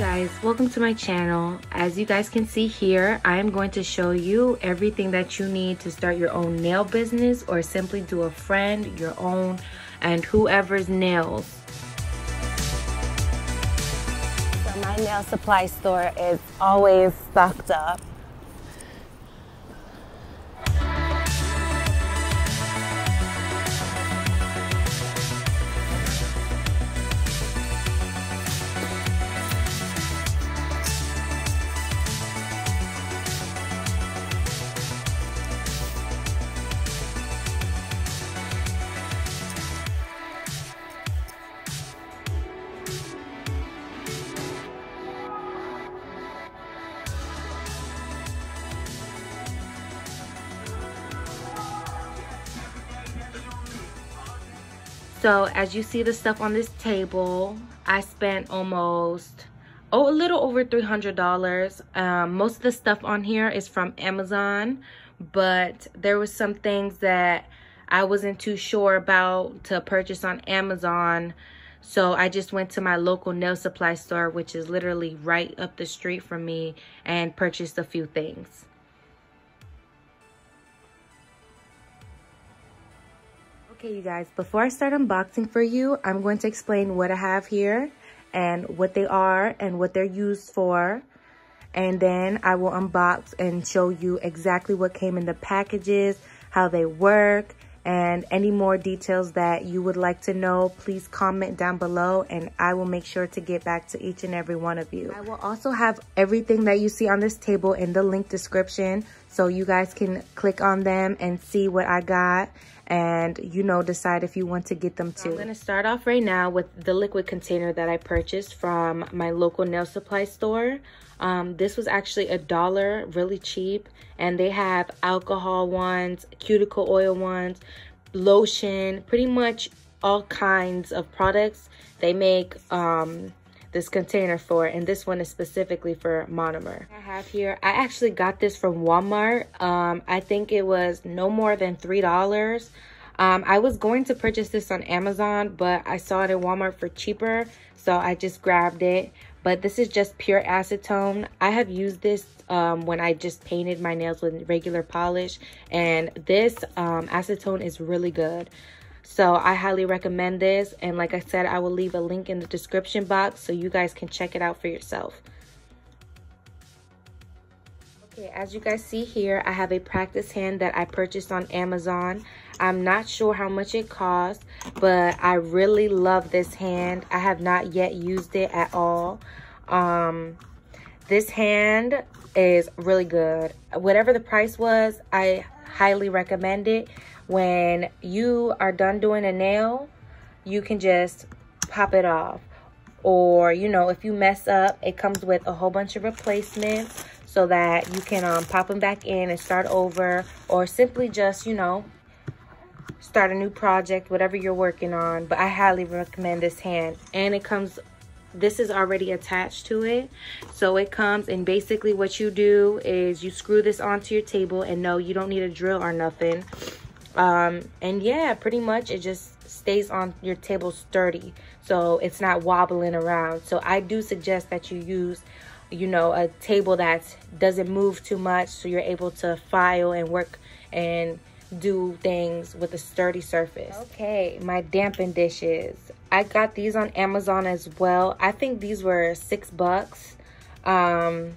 guys welcome to my channel. As you guys can see here i am going to show you everything that you need to start your own nail business or simply do a friend your own and whoever's nails. So my nail supply store is always stocked up So as you see the stuff on this table, I spent almost, oh, a little over $300. Um, most of the stuff on here is from Amazon, but there was some things that I wasn't too sure about to purchase on Amazon. So I just went to my local nail supply store, which is literally right up the street from me, and purchased a few things. Okay, you guys, before I start unboxing for you, I'm going to explain what I have here and what they are and what they're used for. And then I will unbox and show you exactly what came in the packages, how they work, and any more details that you would like to know, please comment down below and I will make sure to get back to each and every one of you. I will also have everything that you see on this table in the link description so you guys can click on them and see what I got and you know decide if you want to get them too. I'm going to start off right now with the liquid container that I purchased from my local nail supply store. Um, this was actually a dollar, really cheap, and they have alcohol ones, cuticle oil ones, lotion, pretty much all kinds of products. They make um, this container for and this one is specifically for monomer. I have here i actually got this from walmart. Um i think it was no more than three dollars. Um i was going to purchase this on amazon but i saw it at walmart for cheaper so i just grabbed it. But this is just pure acetone. I have used this um, when I just painted my nails with regular polish and this um, acetone is really good so I highly recommend this. And like I said, I will leave a link in the description box so you guys can check it out for yourself. Okay, as you guys see here, I have a practice hand that I purchased on Amazon. I'm not sure how much it costs, but I really love this hand. I have not yet used it at all. Um, this hand is really good. Whatever the price was, I highly recommend it when you are done doing a nail, you can just pop it off. Or, you know, if you mess up, it comes with a whole bunch of replacements so that you can um, pop them back in and start over. Or simply just, you know, start a new project, whatever you're working on. But I highly recommend this hand. And it comes this is already attached to it so it comes and basically what you do is you screw this onto your table and no you don't need a drill or nothing um and yeah pretty much it just stays on your table sturdy. So it's not wobbling around. So i do suggest that you use you know a table that doesn't move too much so you're able to file and work and do things with a sturdy surface. Okay my dampen dishes. I got these on amazon as well. I think these were six bucks. Um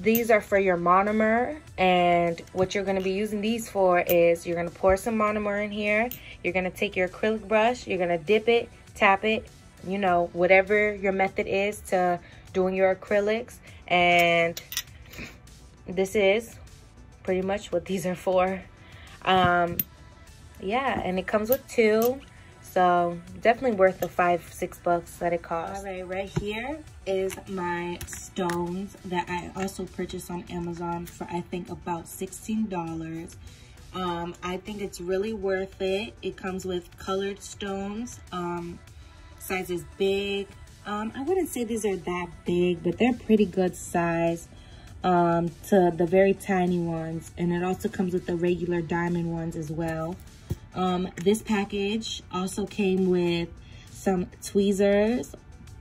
these are for your monomer and what you're going to be using these for is you're going to pour some monomer in here you're going to take your acrylic brush you're going to dip it tap it you know whatever your method is to doing your acrylics and this is pretty much what these are for. Um yeah and it comes with two so definitely worth the five, six bucks that it costs. All right, right here is my stones that I also purchased on Amazon for I think about $16. Um, I think it's really worth it. It comes with colored stones. Um, size is big. Um, I wouldn't say these are that big, but they're pretty good size um, to the very tiny ones. And it also comes with the regular diamond ones as well. Um, this package also came with some tweezers,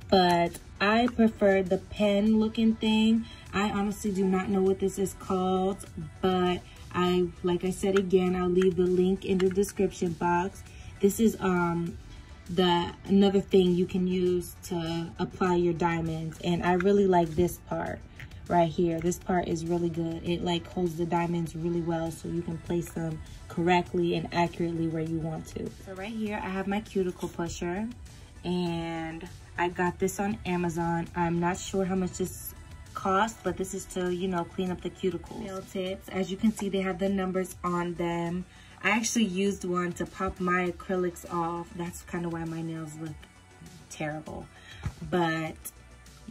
but I prefer the pen looking thing. I honestly do not know what this is called, but I, like I said again, I'll leave the link in the description box. This is um the another thing you can use to apply your diamonds. And I really like this part right here. This part is really good. It like holds the diamonds really well so you can place them correctly and accurately where you want to. So right here, I have my cuticle pusher and I got this on Amazon. I'm not sure how much this cost, but this is to, you know, clean up the cuticles. Nail tips, as you can see, they have the numbers on them. I actually used one to pop my acrylics off. That's kind of why my nails look terrible. But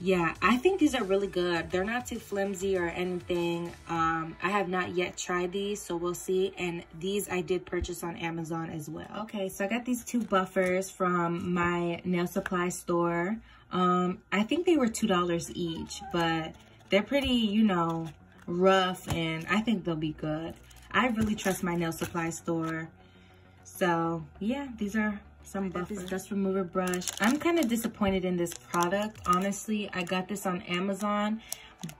yeah, I think these are really good. They're not too flimsy or anything. Um, I have not yet tried these, so we'll see. And these I did purchase on Amazon as well. Okay, so I got these two buffers from my nail supply store. Um, I think they were $2 each, but they're pretty, you know, rough, and I think they'll be good. I really trust my nail supply store. So, yeah, these are some buffers. This dust remover brush. I'm kind of disappointed in this product. Honestly, I got this on Amazon,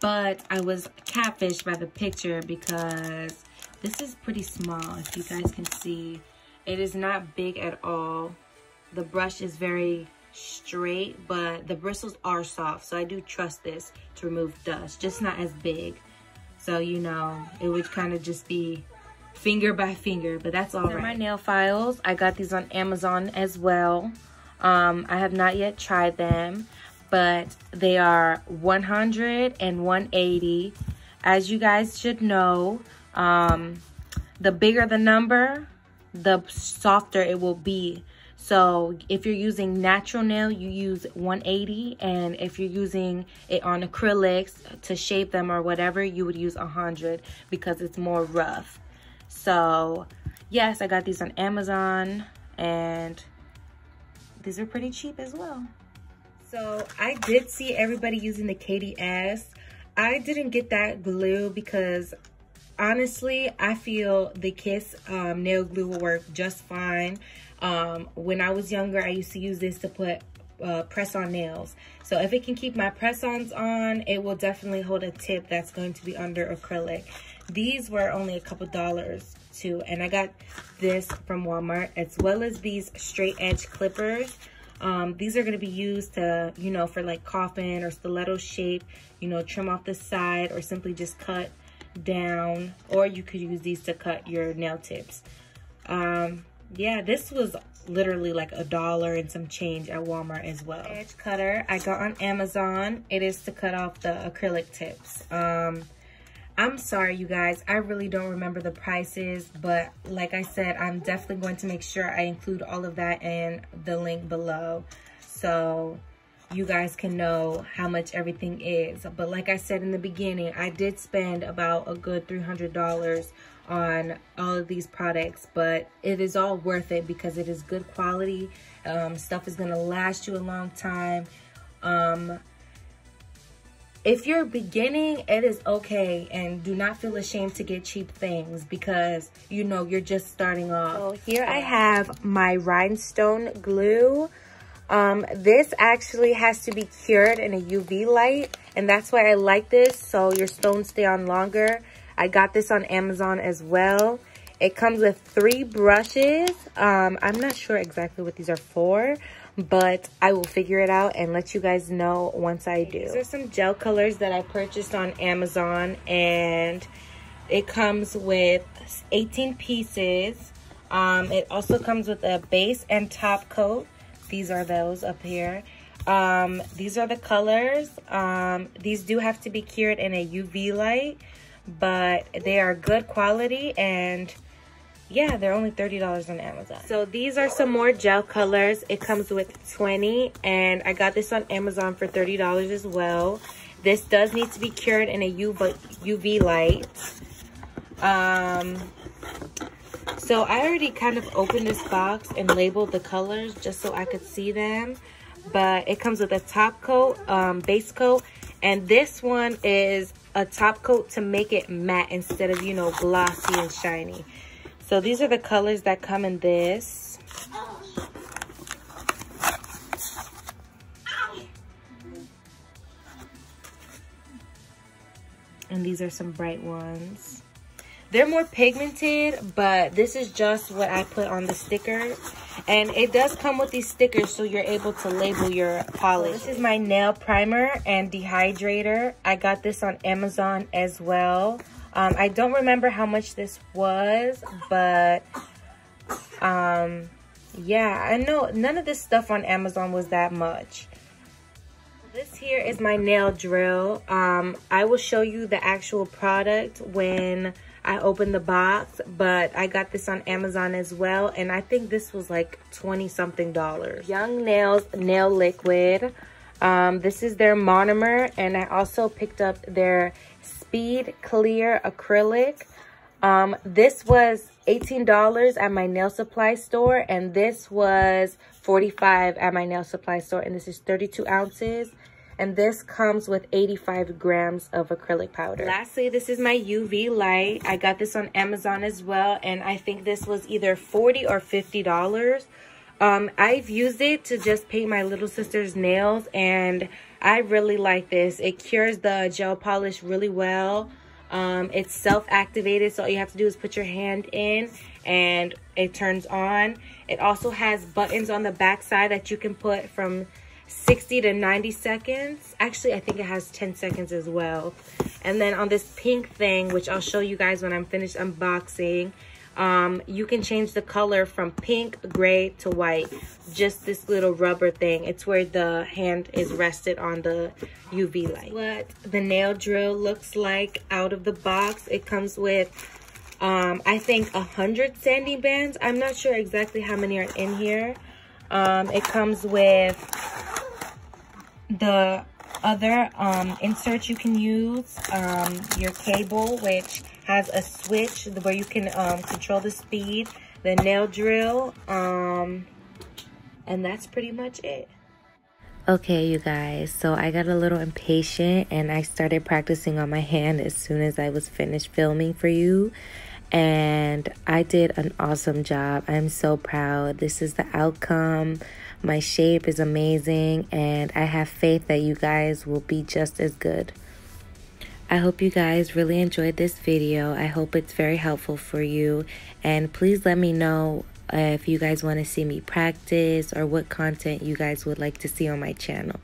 but I was catfished by the picture because this is pretty small, if you guys can see. It is not big at all. The brush is very straight, but the bristles are soft, so I do trust this to remove dust, just not as big. So, you know, it would kind of just be finger by finger, but that's all They're my nail files. I got these on Amazon as well. Um, I have not yet tried them, but they are 100 and 180. As you guys should know, um, the bigger the number, the softer it will be. So if you're using natural nail, you use 180. And if you're using it on acrylics to shape them or whatever, you would use 100 because it's more rough. So yes, I got these on Amazon and these are pretty cheap as well. So I did see everybody using the KDS. I didn't get that glue because honestly, I feel the Kiss um, nail glue will work just fine. Um, when I was younger, I used to use this to put uh, press-on nails. So if it can keep my press-ons on, it will definitely hold a tip that's going to be under acrylic. These were only a couple dollars too. And I got this from Walmart as well as these straight edge clippers. Um, these are going to be used to, you know, for like coffin or stiletto shape, you know, trim off the side or simply just cut down. Or you could use these to cut your nail tips. Um, yeah, this was literally like a dollar and some change at Walmart as well. Edge cutter I got on Amazon. It is to cut off the acrylic tips. Um, I'm sorry, you guys. I really don't remember the prices, but like I said, I'm definitely going to make sure I include all of that in the link below. So you guys can know how much everything is. But like I said in the beginning, I did spend about a good $300 on all of these products, but it is all worth it because it is good quality. Um, stuff is going to last you a long time. Um, if you're beginning, it is okay. And do not feel ashamed to get cheap things because, you know, you're just starting off. So here I have my rhinestone glue. Um, this actually has to be cured in a UV light. And that's why I like this. So your stones stay on longer. I got this on Amazon as well. It comes with three brushes. Um, I'm not sure exactly what these are for but I will figure it out and let you guys know once I do. These are some gel colors that I purchased on Amazon and it comes with 18 pieces. Um, it also comes with a base and top coat. These are those up here. Um, these are the colors. Um, these do have to be cured in a UV light, but they are good quality and yeah, they're only $30 on Amazon. So these are some more gel colors. It comes with 20 and I got this on Amazon for $30 as well. This does need to be cured in a UV UV light. Um, so I already kind of opened this box and labeled the colors just so I could see them. But it comes with a top coat, um, base coat, and this one is a top coat to make it matte instead of, you know, glossy and shiny. So these are the colors that come in this. And these are some bright ones. They're more pigmented, but this is just what I put on the sticker. And it does come with these stickers so you're able to label your polish. This is my nail primer and dehydrator. I got this on Amazon as well. Um, I don't remember how much this was, but um, yeah, I know none of this stuff on Amazon was that much. This here is my nail drill. Um, I will show you the actual product when I opened the box, but I got this on Amazon as well. And I think this was like 20 something dollars. Young Nails Nail Liquid. Um, this is their monomer. And I also picked up their Speed Clear Acrylic. Um, this was $18 at my nail supply store. And this was $45 at my nail supply store. And this is 32 ounces and this comes with 85 grams of acrylic powder. Lastly, this is my UV light. I got this on Amazon as well, and I think this was either 40 or $50. Um, I've used it to just paint my little sister's nails, and I really like this. It cures the gel polish really well. Um, it's self-activated, so all you have to do is put your hand in and it turns on. It also has buttons on the back side that you can put from 60 to 90 seconds. Actually, I think it has 10 seconds as well. And then on this pink thing, which I'll show you guys when I'm finished unboxing, um, you can change the color from pink, gray to white. Just this little rubber thing. It's where the hand is rested on the UV light. What the nail drill looks like out of the box. It comes with, um, I think, a 100 sanding bands. I'm not sure exactly how many are in here. Um, it comes with the other um, inserts you can use, um, your cable, which has a switch where you can um, control the speed, the nail drill, um, and that's pretty much it. Okay, you guys, so I got a little impatient and I started practicing on my hand as soon as I was finished filming for you. And I did an awesome job. I'm so proud. This is the outcome. My shape is amazing, and I have faith that you guys will be just as good. I hope you guys really enjoyed this video. I hope it's very helpful for you. And please let me know if you guys want to see me practice or what content you guys would like to see on my channel.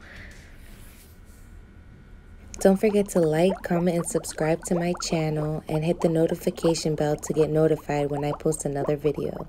Don't forget to like, comment, and subscribe to my channel and hit the notification bell to get notified when I post another video.